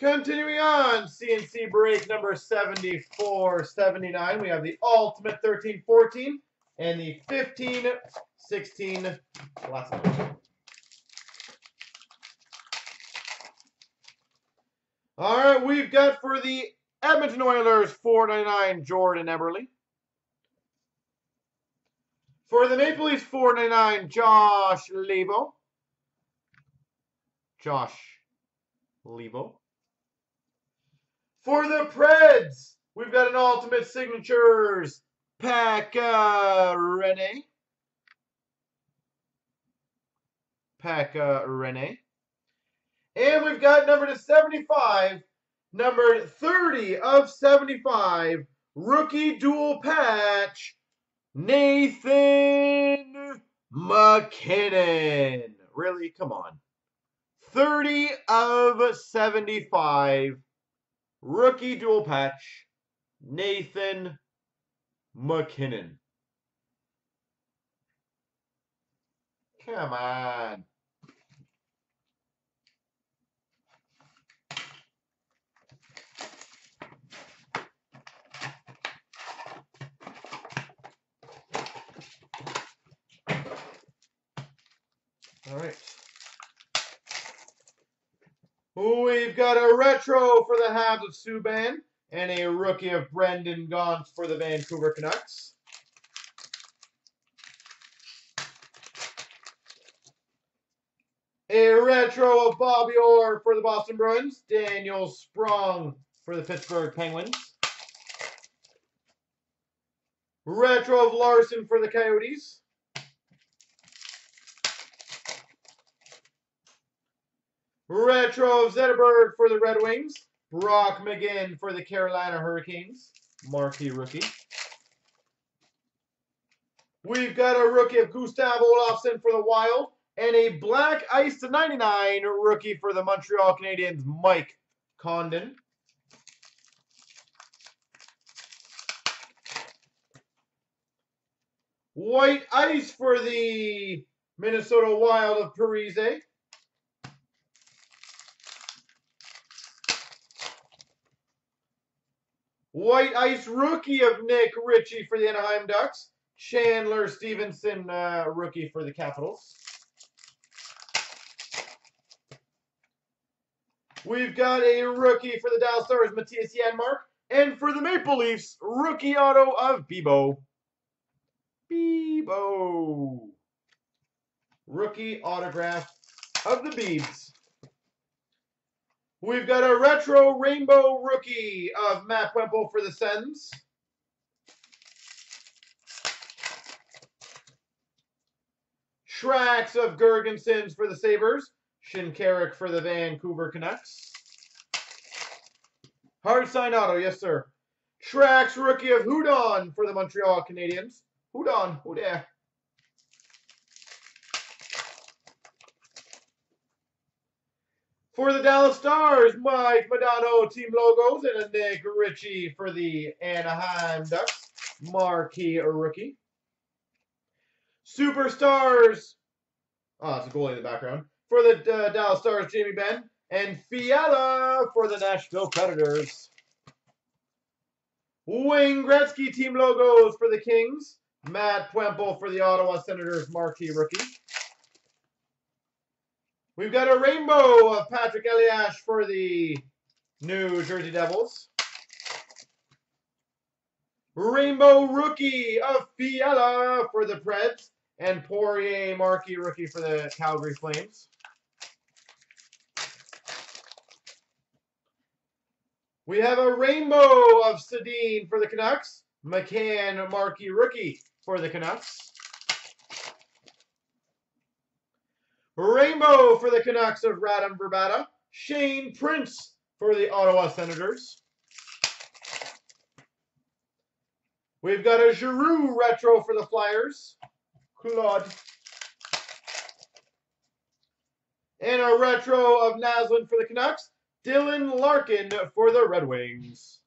Continuing on, CNC break number 7479. We have the Ultimate 1314 and the 1516 last one. All right, we've got for the Edmonton Oilers 499 Jordan Eberle. For the Maple Leafs 499 Josh Lebo. Josh Leivo. For the Preds, we've got an Ultimate Signatures Pekka uh, Rinne. Pekka uh, Rinne. And we've got number to 75, number 30 of 75, rookie dual patch, Nathan MacKinnon. Really? Come on. 30 of 75, rookie dual patch, Nathan MacKinnon. Come on. All right. We've got a retro for the Habs of Subban and a rookie of Brendan Gaunce for the Vancouver Canucks. A retro of Bobby Orr for the Boston Bruins. Daniel Sprong for the Pittsburgh Penguins. Retro of Larson for the Coyotes. Retro Zetterberg for the Red Wings. Brock McGinn for the Carolina Hurricanes. Marquee rookie. We've got a rookie of Gustav Olofsson for the Wild. And a black ice to 99 rookie for the Montreal Canadiens, Mike Condon. White ice for the Minnesota Wild of Parise. White Ice rookie of Nick Ritchie for the Anaheim Ducks. Chandler Stephenson uh, rookie for the Capitals. We've got a rookie for the Dallas Stars, Mattias Janmark. And for the Maple Leafs, rookie auto of Bibeau. Bibeau. Rookie autograph of the Beebs. We've got a retro rainbow rookie of Matt Puempel for the Sens. Tracks of Girgensons for the Sabres. Shinkaruk for the Vancouver Canucks. Hard sign auto, yes sir. Tracks rookie of Hudon for the Montreal Canadiens. Hudon, who there? For the Dallas Stars, Mike Modano team logos and a Nick Ritchie for the Anaheim Ducks. Marquee rookie. Superstars. Oh, it's a goalie in the background. For the uh, Dallas Stars, Jamie Benn. And Fiala for the Nashville Predators. Wayne Gretzky team logos for the Kings. Matt Puempel for the Ottawa Senators marquee rookie. We've got a rainbow of Patrik Elias for the New Jersey Devils. Rainbow rookie of Fiala for the Preds. And Poirier marquee rookie for the Calgary Flames. We have a rainbow of Sedin for the Canucks. McCann marquee rookie for the Canucks. Rainbow for the Canucks of Radim Vrbata. Shane Prince for the Ottawa Senators. We've got a Giroux retro for the Flyers. Claude. And a retro of Naslund for the Canucks. Dylan Larkin for the Red Wings.